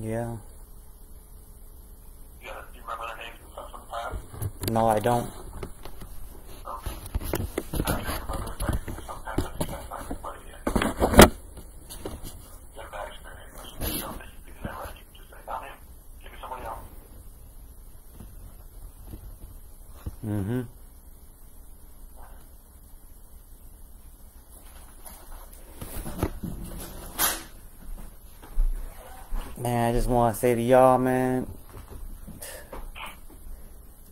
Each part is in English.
Yeah. Yeah, do you remember their names and stuff from the past? No, I don't. Okay. I mean, I remember it's like sometimes I think that's not everybody yet. You have bad experience. You know, that you can never, you can just say, not him. Give me somebody else. Mm-hmm. Man, I just want to say to y'all, man,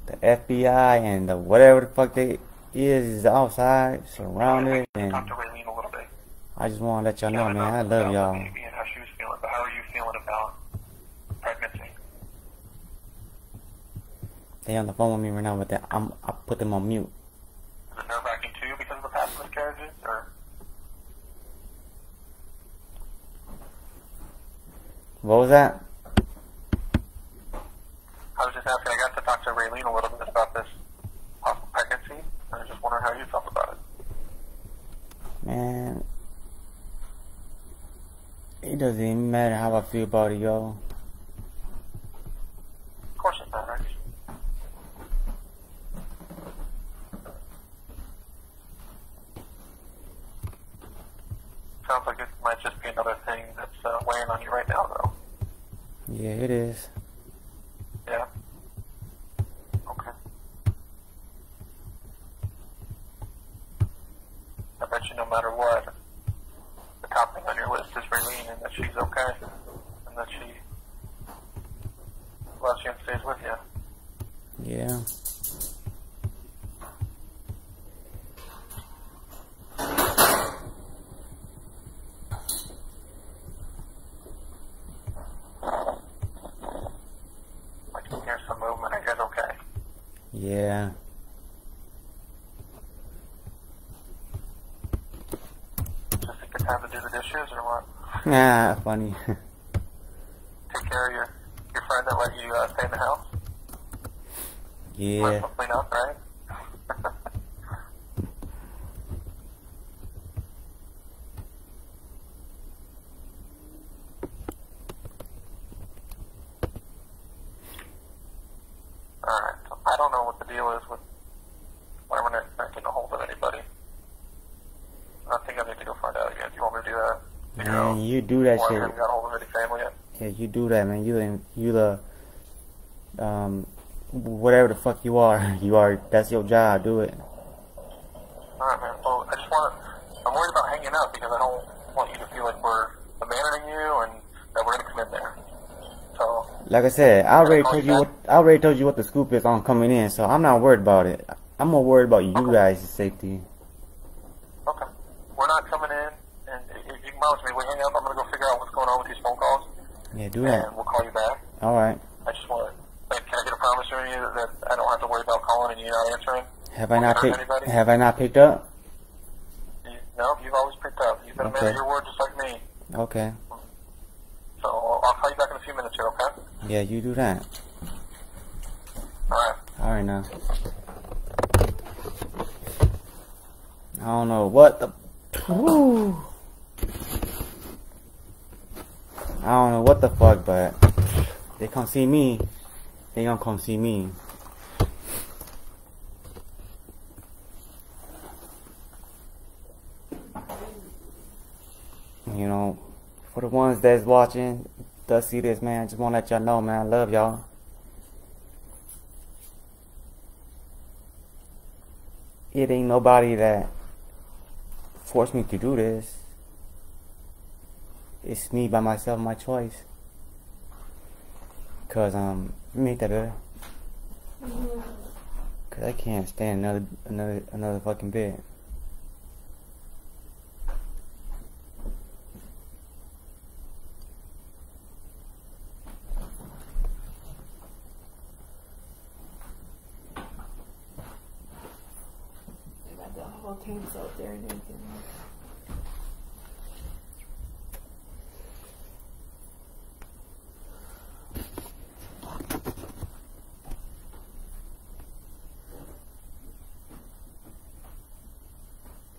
the FBI and the whatever the fuck they is is outside, surrounded, and Talk to Raylene a little bit. I just want to let y'all know, man, I love y'all. the baby And how she was feeling, but how are you feeling about pregnancy? They on the phone with me right now, but I'm I put them on mute. Is it nerve wracking too because of the past miscarriages, or What was that? I was just asking. I got to talk to Raylene a little bit about this possible pregnancy. I was just wondering how you felt about it. Man, it doesn't even matter how I feel about it, y'all. Of course it matters. Sounds like it might just be another thing that's uh, weighing on you right now, though. Yeah, it is. Yeah. Okay. I bet you no matter what, the top thing on your list is Raylene and that she's okay. And that she loves you and stays with you. Yeah. I can hear some movement. Are you guys okay? Yeah. Just a good time to do the dishes or what? Nah, funny. Take care of your, your friend that let you uh, stay in the house? yeah. Hopefully not, right? Alright, so I don't know what the deal is with why we're not, not getting a hold of anybody. I think I need to go find Do you want me to do that? You know, Man, you do that shit. haven't got a hold of any family yet? Yeah, you do that, man. You the you the um whatever the fuck you are. You are that's your job. Do it. Alright, man. Well, I just want. I'm worried about hanging out because I don't want you to feel like we're abandoning you and that we're going to come in there. So, Like I said, I already told you what I already told you what the scoop is on coming in, so I'm not worried about it. I'm more worried about you Okay. guys' safety. okay. We're not coming in, and if you can promise me, we hang up, I'm going to go figure out what's going on with these phone calls, Yeah, do that. and we'll call you back. All right. I just want to, like, can I get a promise from you that I don't have to worry about calling and you not answering? Have I not picked anybody? Have I not picked up? You, no, you've always picked up. You've been a man of your word just like me. Okay. So, I'll, I'll call you back in a few minutes here, okay? Yeah, you do that. All right. All right now. I don't know what the. Whew. I don't know what the fuck, but they come see me. They gonna come see me. You know, for the ones that's watching, does see this, man, just want to let y'all know, man, I love y'all. it ain't nobody that forced me to do this. It's me by myself, my choice. Cause um, make that better. Cause I can't stand another another another fucking bit. They got the whole tanks out there and everything.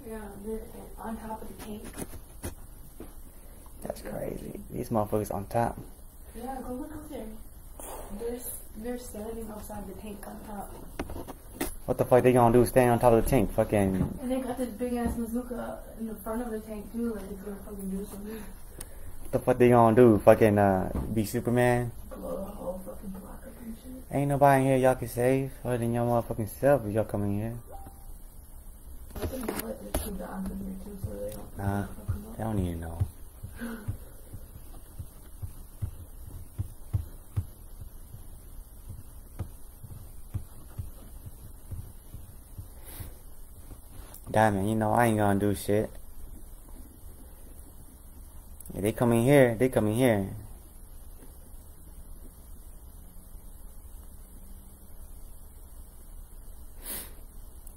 Yeah, they're on top of the tank. That's crazy. These motherfuckers on top. Yeah, go look up there. They're, they're standing outside the tank on top. What the fuck they gonna do? Stand on top of the tank? Fucking. And they got this big ass bazooka in the front of the tank too, like it's gonna fucking do something. What the fuck they gonna do? Fucking uh, be Superman? Blow whole fucking block up and shit. Ain't nobody in here y'all can save other than your motherfucking self if y'all come in here. I think they let there's two dogs in here too, so Nah. They don't even know. Diamond, you know I ain't gonna do shit. They come in here, they come in here.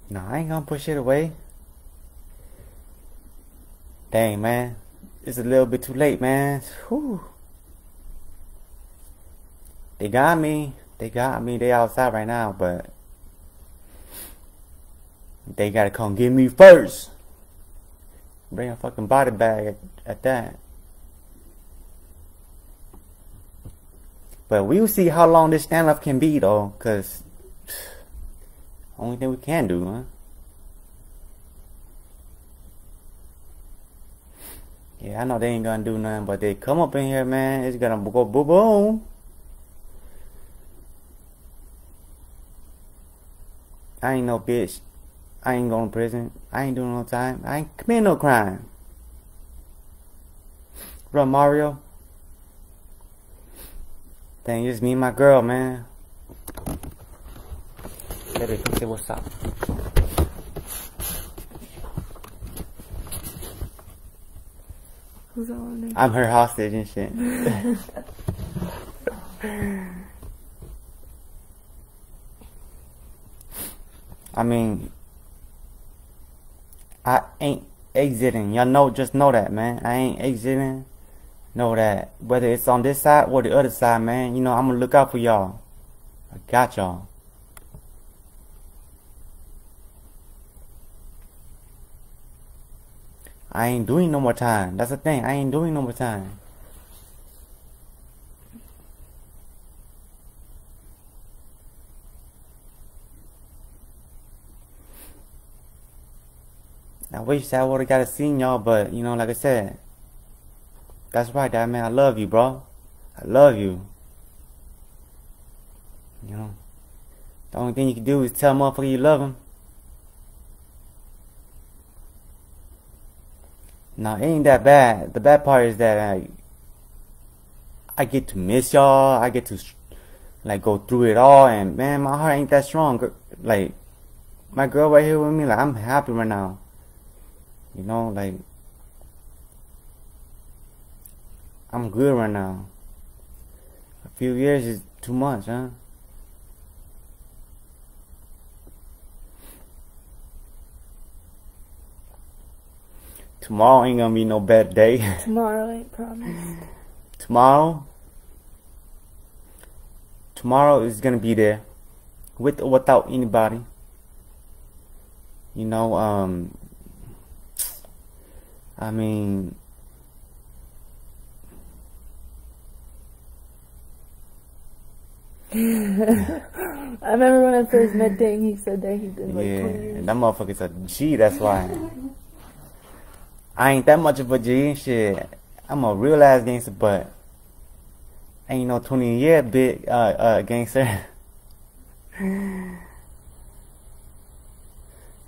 No, I ain't gonna push it away. Dang, man. It's a little bit too late, man. Whew. They got me. They got me. They outside right now, but they gotta come get me first. Bring a fucking body bag at, at that. But we'll see how long this standoff can be, though, cause only thing we can do, huh? Yeah, I know they ain't gonna do nothing, but they come up in here, man. It's gonna go boom boom. I ain't no bitch. I ain't going to prison. I ain't doing no time. I ain't commit no crime. Bro, Mario. Dang, it's me and my girl, man. Baby, say what's up. Who's on there? I'm her hostage and shit. I mean, I ain't exiting. Y'all know, just know that, man. I ain't exiting. Know that. Whether it's on this side or the other side, man, you know, I'm gonna look out for y'all. I got y'all. I ain't doing no more time. That's the thing. I ain't doing no more time. I wish I would have got to seen y'all, but you know, like I said, that's right, that man. I love you, bro. I love you. You know, the only thing you can do is tell motherfucker you love him. No, it ain't that bad. The bad part is that I, I get to miss y'all. I get to like go through it all, and man, my heart ain't that strong. Like my girl right here with me, like I'm happy right now. You know, like I'm good right now. A few years is too much, huh? Tomorrow ain't gonna be no bad day. Tomorrow ain't promised. tomorrow tomorrow is gonna be there with or without anybody you know um i mean I remember when I first met Dane, he said that he did like 20 yeah years. that motherfucker's a g that's why i ain't that much of a g shit i'm a real ass gangster but ain't no 20 year big uh uh gangster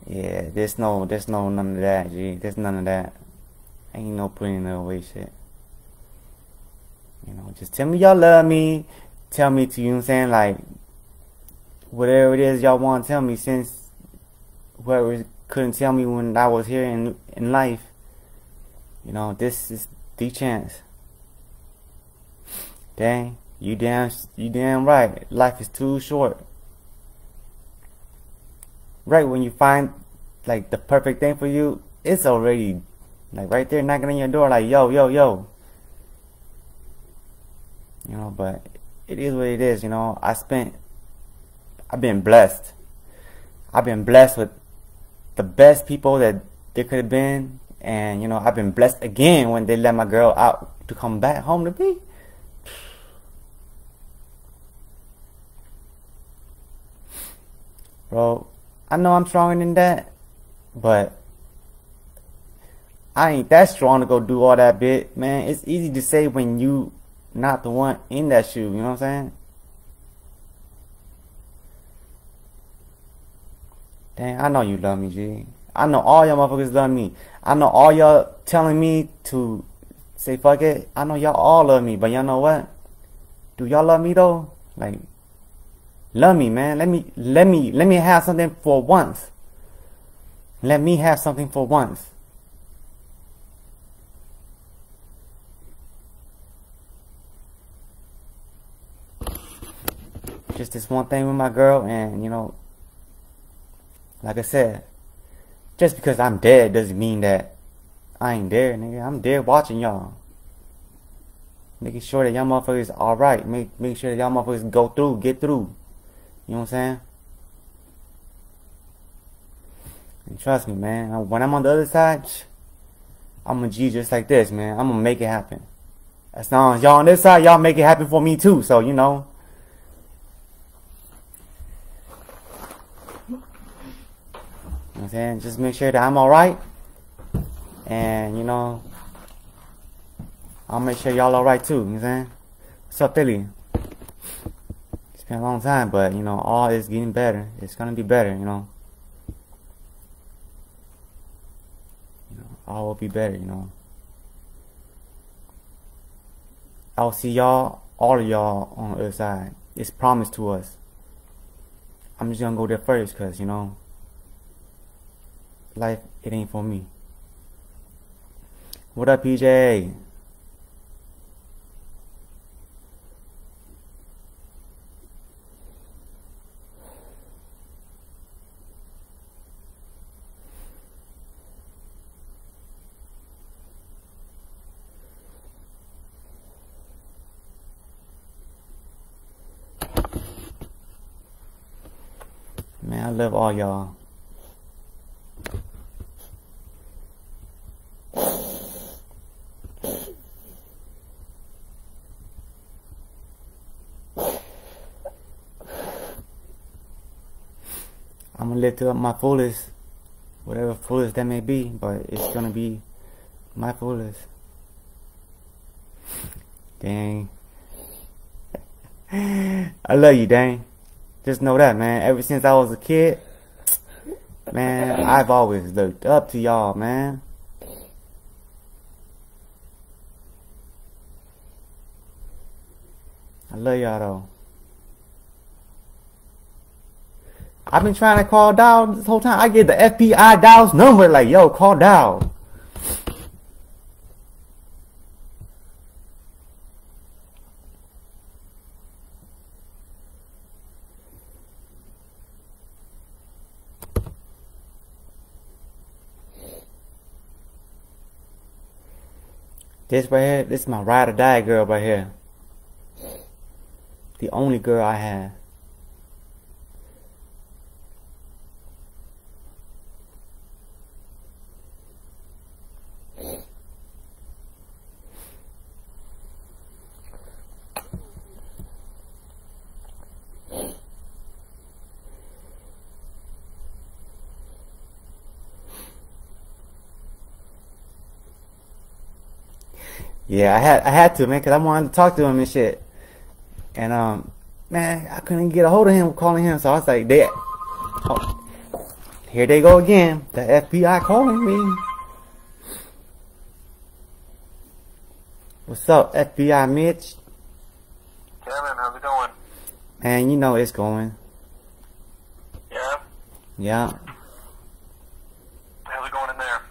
Yeah, there's no, there's no none of that, G. There's none of that. Ain't no putting it away shit. You know, just tell me y'all love me. Tell me to, you know what I'm saying? Like, whatever it is y'all want to tell me since whoever couldn't tell me when I was here in, in life. You know, this is the chance. Dang, you damn, you damn right. Life is too short right when you find like the perfect thing for you, it's already like right there knocking on your door like yo yo yo. You know, but it is what it is, you know. I spent I've been blessed. I've been blessed with the best people that there could have been and you know, I've been blessed again when they let my girl out to come back home to be. Bro, I know I'm stronger than that, but I ain't that strong to go do all that bit, man. It's easy to say when you not the one in that shoe, you know what I'm saying? Dang, I know you love me, G. I know all y'all motherfuckers love me. I know all y'all telling me to say fuck it. I know y'all all love me, but y'all know what? Do y'all love me though? Like, love me, man. Let me, let me, let me have something for once. Let me have something for once. Just this one thing with my girl, and you know, like I said, just because I'm dead doesn't mean that I ain't there, nigga. I'm there watching y'all. Making sure that y'all motherfuckers alright. Make make sure that y'all motherfuckers go through, get through. You know what I'm saying? And trust me, man. When I'm on the other side, I'm a G just like this, man. I'm gonna make it happen. As long as y'all on this side, y'all make it happen for me too. So you know. I'm saying? Just make sure that I'm alright. And, you know, I'll make sure y'all alright too. You know what I'm saying? What's up, Philly? It's been a long time, but, you know, all is getting better. It's gonna be better, you know. You know, all will be better, you know. I'll see y'all, all of y'all on the other side. It's promised to us. I'm just gonna go there first, cause, you know, life, it ain't for me. What up, PJ? Man, I love all y'all. To my fullest, whatever fullest that may be, but it's gonna be my fullest. Dang. I love you, dang. Just know that, man. Ever since I was a kid, man, I've always looked up to y'all, man. I love y'all though. I've been trying to call Dow this whole time. I get the FBI Dow's number, like, yo, call Dow. This right here, this is my ride or die girl right here. The only girl I have. Yeah, I had I had to man, cause I wanted to talk to him and shit. And um, man, I couldn't get a hold of him, calling him. So I was like, "They, oh, here they go again. The FBI calling me." What's up, FBI Mitch? Kevin, how's it going? Man, you know it's going. Yeah? Yeah. How's it going in there?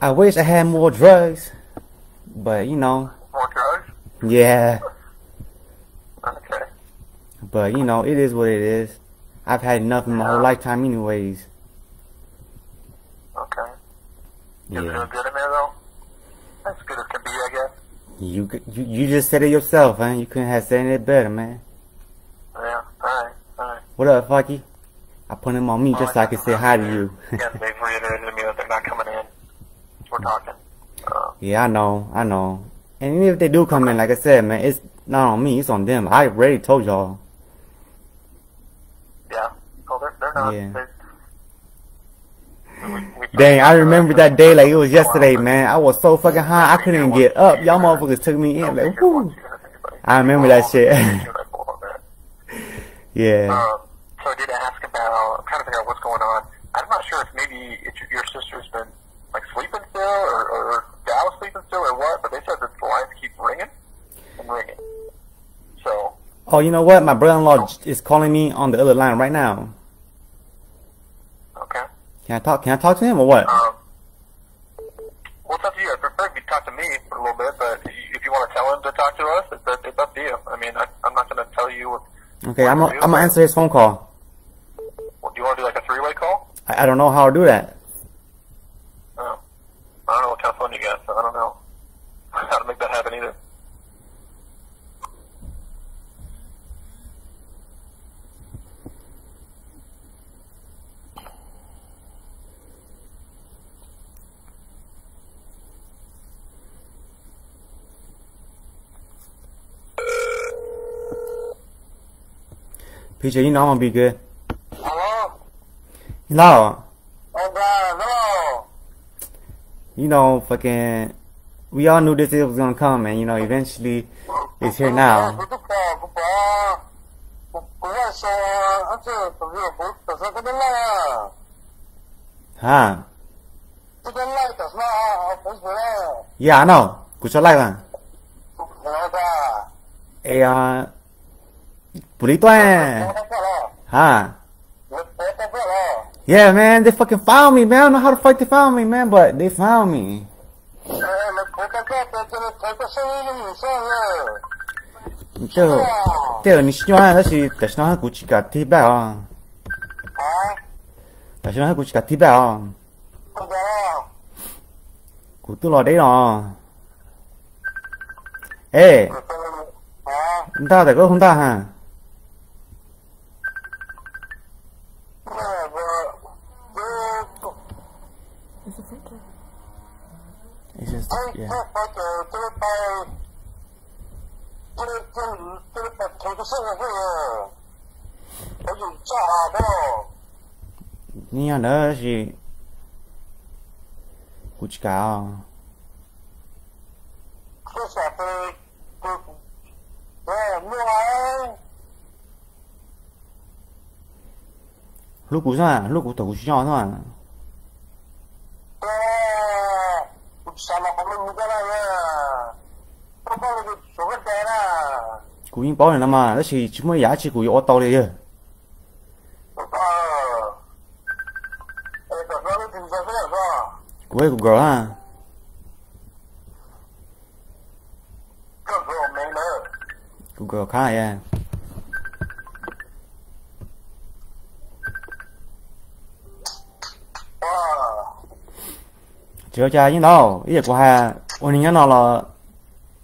I wish I had more drugs, but you know, More drugs? yeah. Okay. But you know, it is what it is. I've had enough in my whole lifetime, anyways. Okay. You Yeah. doing good in there, though? As good as can be, I guess. You you you just said it yourself, man. You couldn't have said it better, man. Yeah, alright, alright. What up, Fucky? I put him on me just so I can say hi to you. yeah, they've reiterated to me that they're not coming in. We're talking. Uh, yeah, I know, I know. And even if they do come in, like I said, man, it's not on me. It's on them. I already told y'all. they're not. Yeah. They, we, we Dang, I remember that day like it was yesterday, man. I was so fucking high, I couldn't even get up. Y'all motherfuckers took me in like, whoo. I remember that shit. yeah. Um, so I did ask about, I'm trying to figure out what's going on. I'm not sure if maybe it's, your sister's been like sleeping still or, or Dallas sleeping still or what, but they said that the lines keep ringing and ringing. So, Oh, you know what? My brother-in-law is calling me on the other line right now. okay. Can I talk? Can I talk to him or what? Um, well, it's up to you. I prefer if you talk to me for a little bit, but if you want to tell him to talk to us, it's, it's up to you. I mean, I, I'm not going to tell you. Okay, I'm gonna, I'm gonna answer his phone call. what, do you want to do like a three-way call? I, I don't know how to do that. I don't know what kind of phone you got, so I don't know how to make that happen either. PJ, you know I'm gonna be good. Hello? You know, Oh, God, no. You know, fucking, we all knew this was gonna come, and you know, eventually, it's here now. Huh? Yeah, I know. Cho like mà. Ê, à, bù lý toan. Huh? Yeah, man, they fucking found me, man. I don't know how the fuck they found me, man, but they found me. Chứ, chứ, 你喜欢那是，但是那古奇个提白啊，但是那古奇个提白啊，古都老đấy rồi. Ê, chúng ta phải có không ta hả? It's just, yeah. Nia nữa gì?古奇个啊，lúc cũ sao? Lúc cũ tổ sama kong lu kala ya mà? lu so chỉ mới na ku yin bao na ma na shi chu mo ya chi ku yo to le ye Quê cũng có à? Google khá à chỉ có cha như nào ý của hà ôn nhớ nào là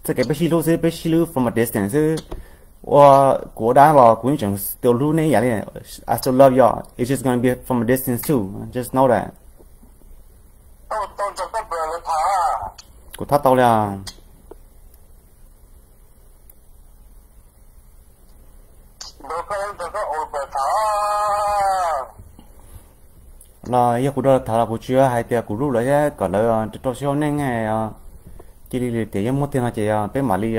sẽ cái bác sĩ lưu sẽ bác sĩ lưu from a distance or của đã là cũng chẳng still lưu này dạ vậy I still love you. It's just gonna be from a distance too just know that. Của thắt tao là Hãy subscribe cho kênh Ghiền Mì Gõ Để không bỏ lỡ những video hấp dẫn Ờ, là yêu của đó thà là của chưa? Hai ờ, ờ, tiền của lúc đấy á còn là cho số nên nghe chỉ đi để một tiền là chỉ bé mà đi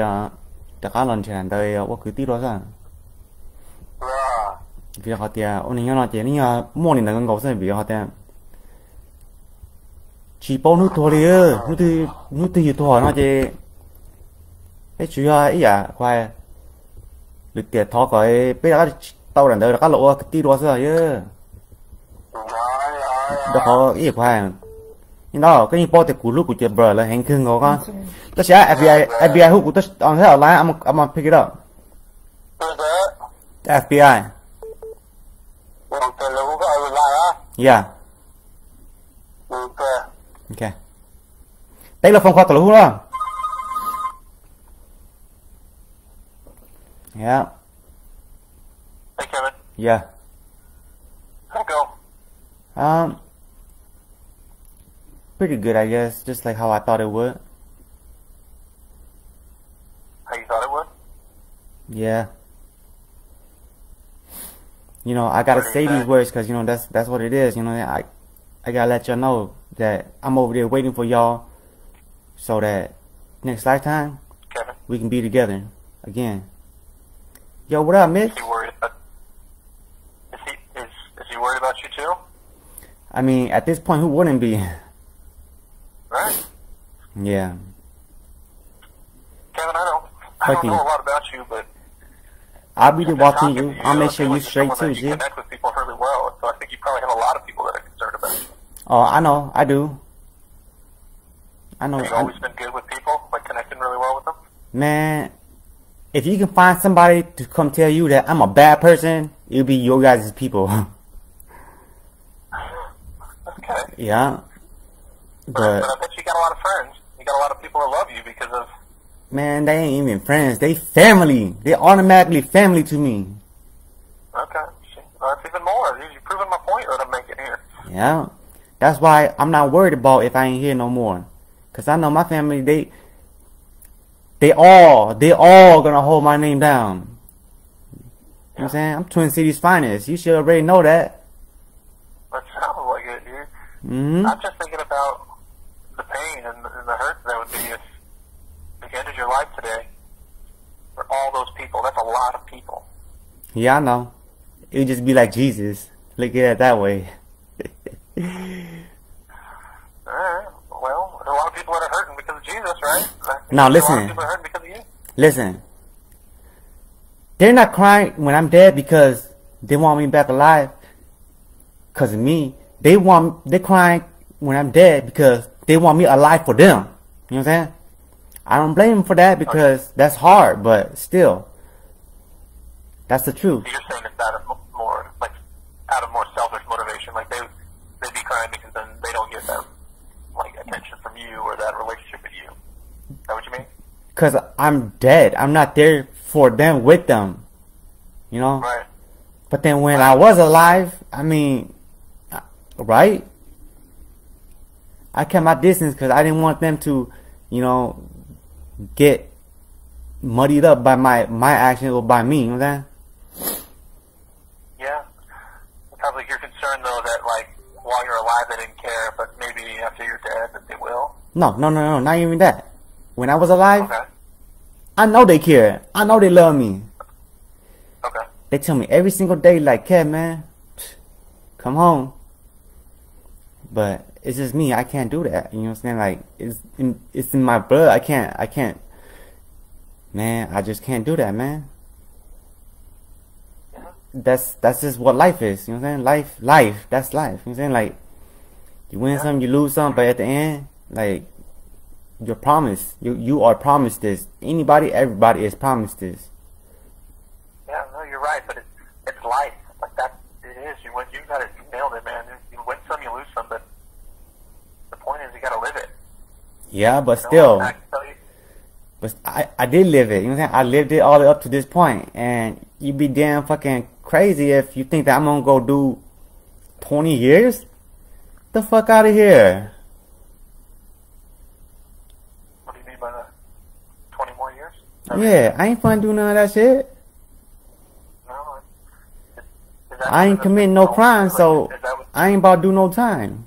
tất cả lần chuyện đời quá cứ tí đó ra vì họ tiền ông này nó chỉ là mua này là con gấu sen vì họ tiền chỉ bao nước thôi đi nước thì nước thì thôi nó chỉ ấy chú à ấy à khoai. Được tiền thọ cái bé đã tao lần đời đã các lộ cái tí đó ra chứ đó có ý nhưng đó cái như bao tiền của lúc của chị bờ là hành khương của con. Tất sẽ FBI FBI hút của tất on thế ở lại I'm I'm gonna pick it up. The FBI yeah. Okay đây là phòng khoa tổ hút đó. Yeah. Hey, Kevin. yeah? Um, pretty good, I guess. Just like how I thought it would. How you thought it would? Yeah. you know, I gotta say these words because you know that's that's what it is. You know, I I gotta let y'all know that I'm over there waiting for y'all, so that next lifetime Kevin, we can be together again. Yo, what up, Mitch? is he worried about? Is he is is he worried about you too? I mean, at this point, who wouldn't be? Right, yeah, Kevin. I don't I don't know a lot about you, but I'll be there watching talking you. I'll make sure you you're straight too, G. You connect with people really well, so I think you probably have a lot of people that are concerned about you. Oh, I know, I do. I know. Have you I- always been good with people, like connecting really well with them? Man, if you can find somebody to come tell you that I'm a bad person, it'll be your guys' people. Okay. Yeah. But, But I bet you got a lot of friends. You got a lot of people that love you because of man, they ain't even friends. They family. They automatically family to me. okay. Well, that's even more. You- You've proven my point that I'm making here. Yeah. That's why I'm not worried about if I ain't here no more. Cause I know my family, they, they all, they all gonna hold my name down. You know what I'm saying? I'm Twin Cities finest. You should already know that. That sounds like it, dude. hmm I'm just thinking about the pain and, and the hurt that would be if, you ended your life today for all those people. That's a lot of people. Yeah, I know. It would just be like Jesus. Look at it that way. Right. Well, a lot of people that are hurting because of Jesus, right? Now, There's A lot listen. of people are hurting because of you. Listen. They're not crying when I'm dead because they want me back alive. Cause of me. They want, they're crying when I'm dead because they want me alive for them. You know what I'm saying? I don't blame them for that because that's hard, but still. That's the truth. You're saying it's out of more, like, out of more selfish motivation. Like, they, they'd be crying because then they don't get that, like, attention from you or that relationship with you. Is that what you mean? Cause I'm dead. I'm not there for them with them. You know? Right. But then when I was alive, I mean, right? I kept my distance because I didn't want them to, you know, get muddied up by my my actions or by me. You know what Yeah. It sounds like you're concerned, though, that, like, while you're alive, they didn't care, but maybe after you're dead, that they will. No, no, no, no, not even that. When I was alive, Okay. I know they care. I know they love me. Okay. They tell me every single day, like, "Kev, man, come home." But it's just me. I can't do that. You know what I'm saying? Like, it's in, it's in my blood. I can't. I can't. Man, I just can't do that, man. That's that's just what life is. You know what I'm saying? Life, life. That's life. You know what I'm saying? Like, you win some, you lose some, but at the end, like, you're promised. You you are promised this. Anybody, everybody is promised this. Yeah, no, you're right, but it's it's life. Like that, it is. You you got it, you nailed it, man. You lose some, but the point is, you got to live it. Yeah, but You know? still. I can tell you, But I, I did live it. You know what I'm saying? I lived it all the way up to this point. And you'd be damn fucking crazy if you think that I'm gonna go do 20 years? The fuck out of here. what do you mean by that? Twenty more years? Yeah, I ain't fun doing none of that shit. No. Is, is that I ain't committing no crime, so Is that what, I ain't about to do no time.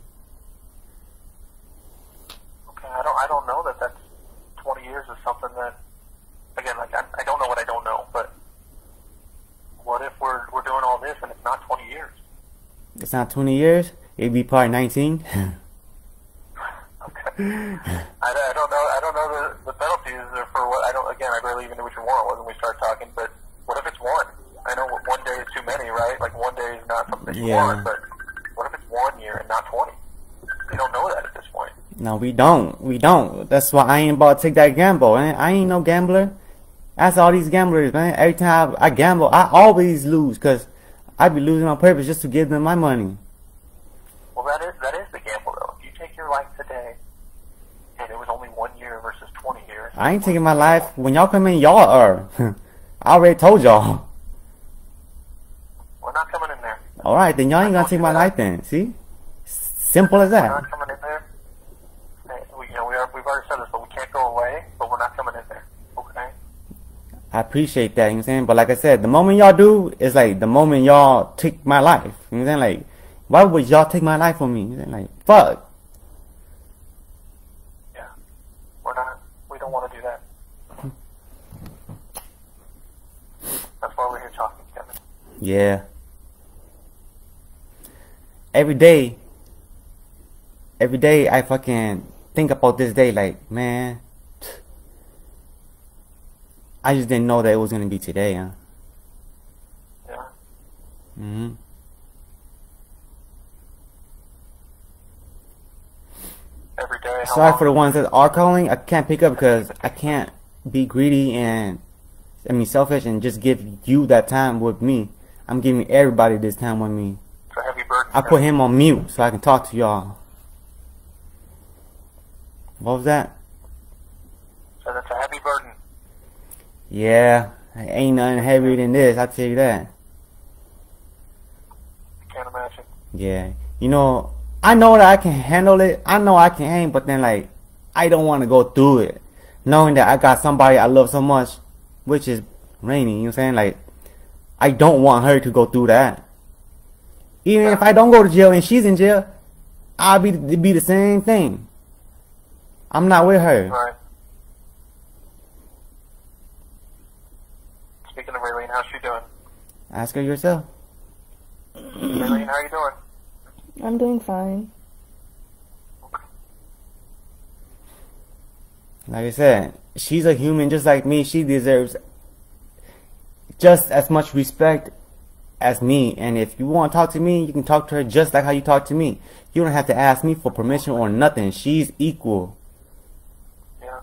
okay, I don't. I don't know that that's twenty years is something that. Again, like I, I don't know what I don't know, but what if we're we're doing all this and it's not twenty years? It's not 20 years. It'd be probably 19. Okay. I, I don't know. I don't know the, the penalties are for what. I don't. Again, I barely even knew what your warrant was when we started talking. But what if it's one? I know one day is too many, right? Like one day is not something that you Yeah. want. But and not twenty? You don't know that at this point. no, we don't. We don't. That's why I ain't about to take that gamble. Man. I ain't no gambler. That's all these gamblers, man. Every time I gamble, I always lose because I be losing on purpose just to give them my money. Well, that is that is the gamble, though. If you take your life today, and it was only one year versus twenty years, I ain't taking my life. When y'all come in, y'all are. I already told y'all. we're not coming in there. All right, then y'all ain't gonna take my life then. See? Simple as that. We're not coming in there. We, you know, we are, we've already said this, but we can't go away. But we're not coming in there. Okay. I appreciate that, you know what I'm saying? But like I said, the moment y'all do is like the moment y'all take my life. You know what I'm saying? Like, why would y'all take my life from me? You know what I'm saying? Like, fuck. Yeah. We're not. We don't want to do that. That's why we're here talking, Kevin. Yeah. Every day, every day I fucking think about this day like, man, I just didn't know that it was gonna be today, huh? Yeah. hmm Every day. Sorry for the ones that are calling. I can't pick up because I can't be greedy and I mean selfish and just give you that time with me. I'm giving everybody this time with me. Heavy. I put him on mute so I can talk to y'all. What was that? So that's a heavy burden. Yeah, ain't nothing heavier than this. I tell you that. I can't imagine. Yeah, you know, I know that I can handle it. I know I can hang, but then like, I don't want to go through it, knowing that I got somebody I love so much, which is Rainy. You know what I'm saying? Like, I don't want her to go through that. Even if I don't go to jail and she's in jail, I'll be be the same thing. I'm not with her. Right. Speaking of Raylene, how's she doing? Ask her yourself. Raylene, how are you doing? I'm doing fine. Like I said, she's a human just like me. She deserves just as much respect as me. And if you want to talk to me, you can talk to her just like how you talk to me. You don't have to ask me for permission or nothing. She's equal. Yeah.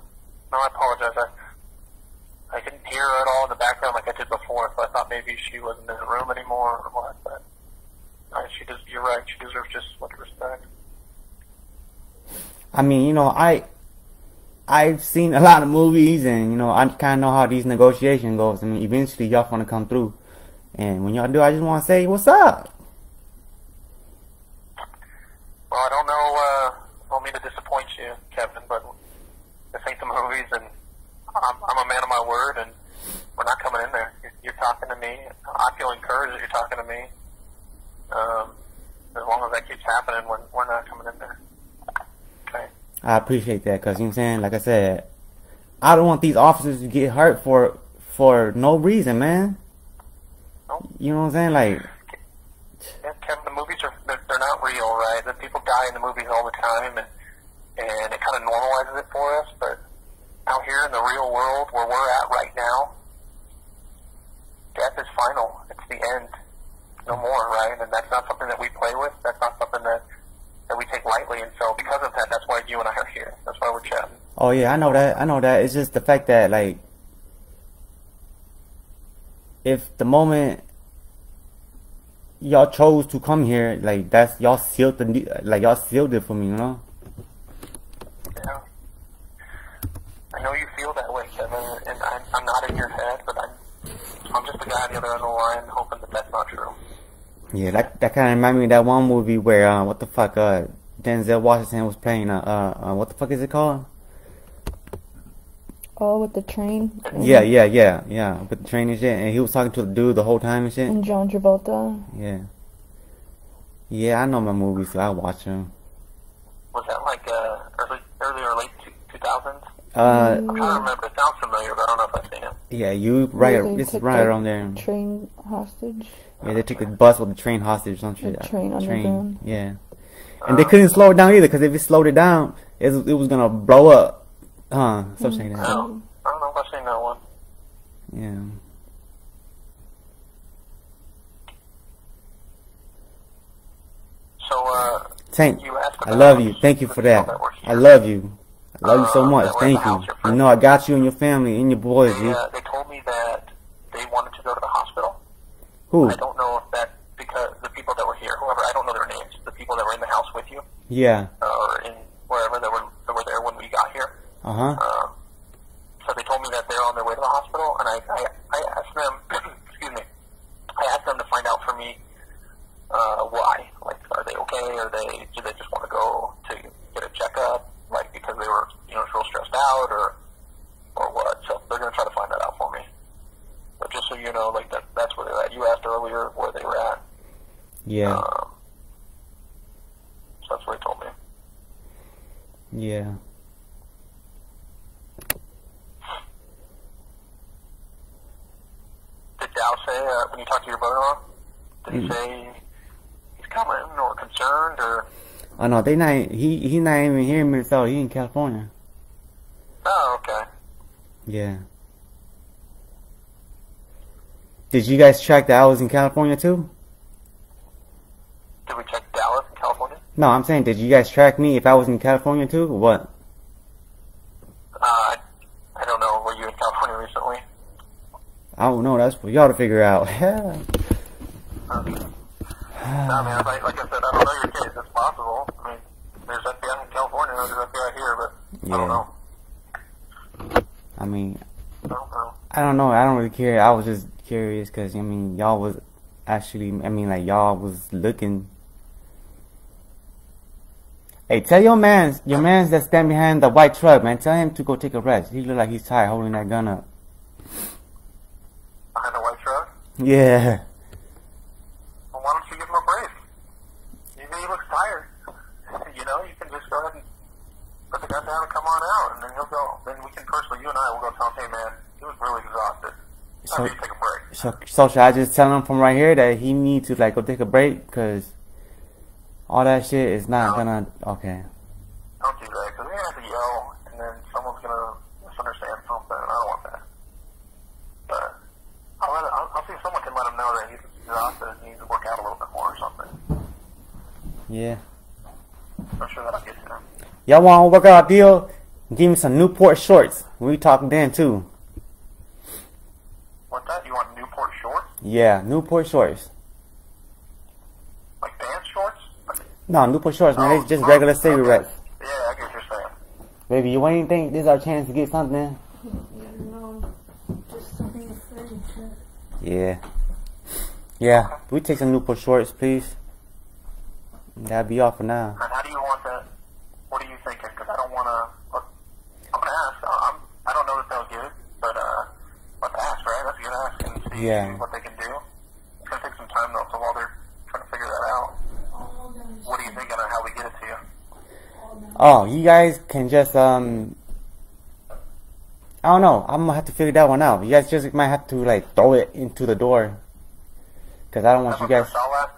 No, I apologize. I I didn't hear her at all in the background like I did before, so I thought maybe she wasn't in the room anymore or what. But uh, she does. You're right. She deserves just as much respect. I mean, you know, I I've seen a lot of movies, and you know, I kind of know how these negotiations goes. I mean, eventually y'all gonna come through, and when y'all do, I just want to say, what's up? Well, I don't know. Uh, I don't mean to disappoint you, Kevin, but this ain't the movies, and I'm, I'm a man of my word, and we're not coming in there. You're, you're talking to me. I feel encouraged that you're talking to me. Um, as long as that keeps happening, we're, we're not coming in there. Okay. I appreciate that because you know what I'm saying. Like I said, I don't want these officers to get hurt for for no reason, man. Nope. You know what I'm saying? Like, Yeah, Kevin, the movies are they're, they're not real, right? The people die in the movies all the time, and and it kind of normalizes it for us. But out here in the real world, where we're at right now, death is final. It's the end. No more, right? And that's not something that we play with. That's not something that that we take lightly. And so, because of that, that's why you and I are here. That's why we're chatting. oh yeah, I know that. I know that. It's just the fact that like, if the moment y'all chose to come here, like that's y'all sealed the like y'all sealed it for me, you know. Yeah. I know you feel that way, Kevin, and I'm, I'm not in your head, I'm just a guy on the other end of the line, hoping that that's not true. Yeah, that that kind of reminded me of that one movie where uh, what the fuck, uh, Denzel Washington was playing. Uh, uh, uh, what the fuck is it called? Oh, with the train. Yeah, yeah, yeah, yeah. With the train and shit, and he was talking to the dude the whole time and shit. And John Travolta. Yeah. Yeah, I know my movies, so I watch them. Was that like uh, early, early or late two thousands? Uh, I'm trying to remember. It sounds familiar, but I don't know if I've seen it. yeah, you right. Where they This is took right the around there. Train hostage. Yeah, they took the bus with the train hostage or some shit. The train underground. Yeah, and they couldn't slow it down either because if it slowed it down, it was, it was gonna blow up. Huh? Something like that. Oh, I don't know if I've seen that one. Yeah. So, uh, Tank, you I love you. Thank you for the that. I love you. Love you so Uh, much. Thank you. You know I got you and your family and your boys, They, uh, they told me that they wanted to go to the hospital. Who? I don't know if that because the people that were here, whoever I don't know their names, the people that were in the house with you, Yeah. uh, or in wherever that were that were there when we got here. Uh huh. Um, so they told me that they're on their way to the hospital, and I, I, I asked them, excuse me, I asked them to find out for me uh, why. Like, are they okay? Are they? Do they just want to go to get a checkup? like because they were you know real stressed out or or what. So they're gonna try to find that out for me. But just so you know, like that that's where they're at. You asked earlier where they were at. Yeah. Um, so that's what he told me. Yeah. Did Dow say uh, when you talked to your brother-in-law? Did he hmm. say he's coming or concerned or? Oh no, they not. He he's not even here in Minnesota. He in California. Oh, okay. Yeah. Did you guys track that I was in California too? Did we check Dallas in California? No, I'm saying, did you guys track me if I was in California too? Or what? Uh, I don't know. Were you in California recently? I don't know. That's for y'all to figure out. Okay. no, man. Like, like I said, I don't know your case. It's possible. I mean, there's FBI in California. There's FBI here, but I Yeah. don't know. I mean, I don't know. I don't know. I don't really care. I was just curious because I mean, y'all was actually. I mean, like y'all was looking. Hey, tell your man, your man's that stand behind the white truck, man. Tell him to go take a rest. He look like he's tired holding that gun up. Behind the white truck. Yeah. Well, why don't you give him a break? You know he looks tired. You know, you can just go ahead and the gun down and come on out, and then he'll go. Then we can personally, you and I will go tell him, hey man, he was really exhausted. So- I need to take a break. So, so should I just tell him from right here that he needs to like go take a break? Cause all that shit is not No. gonna. Okay. Don't do that, because we're have to yell, and then someone's gonna misunderstand something, and I don't want that. But I'll, let, I'll, I'll see if someone can let him know that he's exhausted and needs to work out a little bit more or something. Yeah. I'm sure that'll get to him. Y'all want to work out a deal? Give me some Newport shorts. We talking then too. What's that? You want Newport shorts? Yeah, Newport shorts. Like band shorts? No, Newport shorts, man. Oh, It's just oh, regular okay. cigarettes. Yeah, I get what you're saying. Baby, you ain't think this is our chance to get something? Know, just something afraid. Yeah. Yeah. We take some Newport shorts, please. That'd be all for now. And how do you want that? What are you thinking? Because I don't want to. I'm gonna ask. I- I'm. I don't know that they'll give it, but uh, let's ask, right? Let's get ask and see Yeah. what they can do. It's gonna take some time though. So while they're trying to figure that out, All that is what are you thinking on how we get it to you? Oh, you guys can just um. I don't know. I'm gonna have to figure that one out. You guys just might have to like throw it into the door. Cause I don't want you guys. I'll ask.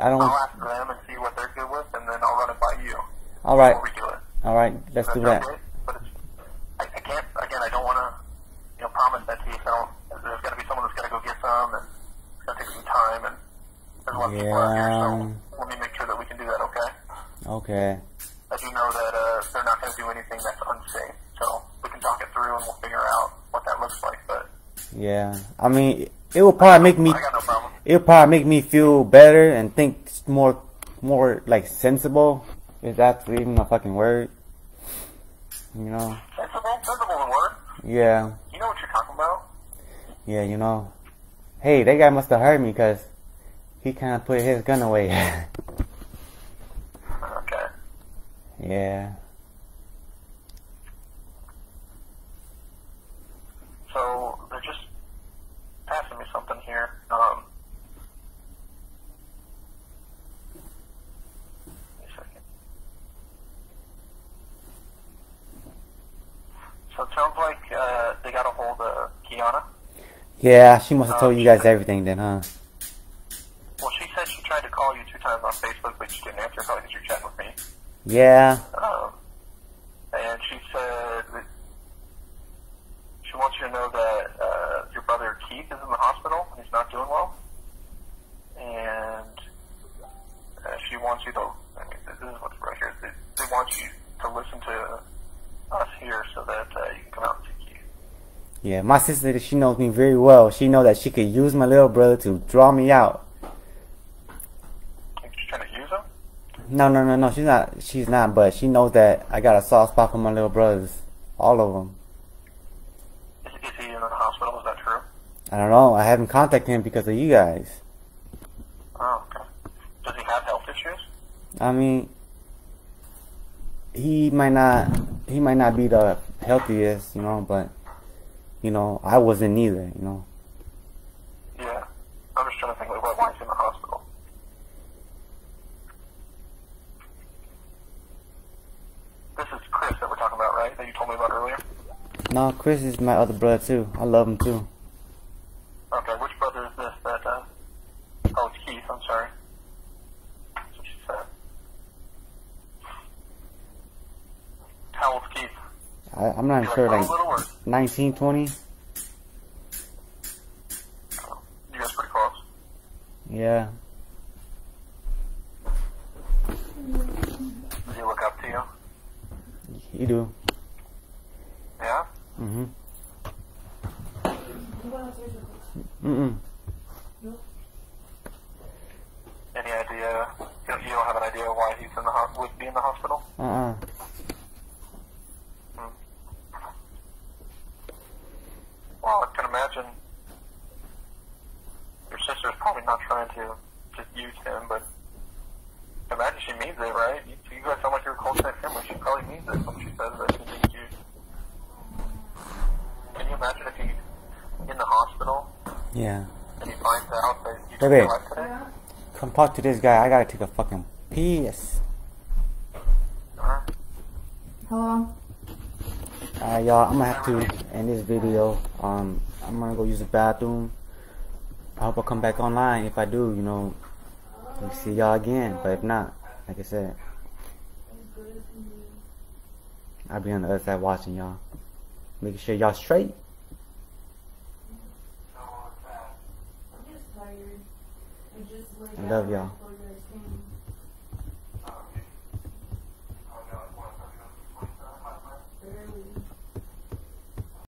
I don't I'll want. ask them and see what they're good with, and then I'll run it by you. All right. We do it. All right. Let's do that that. sound good? But it's, I, I can't. Again, I don't want to. You know, promise that to you. So there's got to be someone that's got to go get some, and it's gonna take some time, and there's a lot of people out here. Yeah. So let me make sure that we can do that. Okay. Okay. As you know that uh, they're not going to do anything that's unsafe. So we can talk it through, and we'll figure out what that looks like. But Yeah. I mean, it will probably make me. I got no problem. It'll probably make me feel better and think more, more like sensible. If that's even a fucking word. You know. Sensible, sensible word. Yeah. You know what you're talking about. Yeah. You know. Hey, that guy must have heard me because he kind of put his gun away. Okay. yeah. So they're just passing me something here. Um, wait a second. So it sounds like uh, they got a hold of Kiana. Yeah. She must have told you guys everything then, huh? Well, she said she tried to call you two times on Facebook, but you didn't answer probably because you're chatting with me. Yeah. Um, and she said that she wants you to know that uh, your brother Keith is in the hospital. And he's not doing well. And uh, she wants you to, I mean, this is what's right here. They, they want you to listen to us here so that uh, you can come out and see. Yeah. My sister, she knows me very well. She know that she could use my little brother to draw me out. You're trying to use him? No, no, no, no. She's not. She's not. But she knows that I got a soft spot for my little brothers. All of them. Is, is he in the hospital? Is that true? I don't know. I haven't contacted him because of you guys. Oh, okay. Does he have health issues? I mean, he might not. He might not be the healthiest, you know. But you know, I wasn't either, you know. Yeah. I'm just trying to think, like, what went in the hospital? This is Chris that we're talking about, right? That you told me about earlier? No, Chris is my other brother, too. I love him, too. Okay, I, I'm not You like sure, like little, 19, 20. you guys pretty close? Yeah. Does he look up to you? You do. Yeah. Mm-hmm. You go downstairs real quick. Mm-mm. Any idea? You don't, have an idea why he's in the ho- would be in the hospital? Uh-uh. Well, I can imagine your sister's probably not trying to just use him, but imagine she means it, right? You, you guys sound like you're a close knit family. She probably means it when she says that she needs you. Can you imagine if he's in the hospital Yeah. and he finds out that you took Baby. your life today? Yeah. Come talk to this guy. I gotta take a fucking piss. Hello. Alright, y'all. I'm gonna have to end this video. Um, I'm gonna go use the bathroom. I hope I come back online. If I do, you know, we'll see y'all again. But if not, like I said, I'll be on the other side watching y'all. Making sure y'all straight.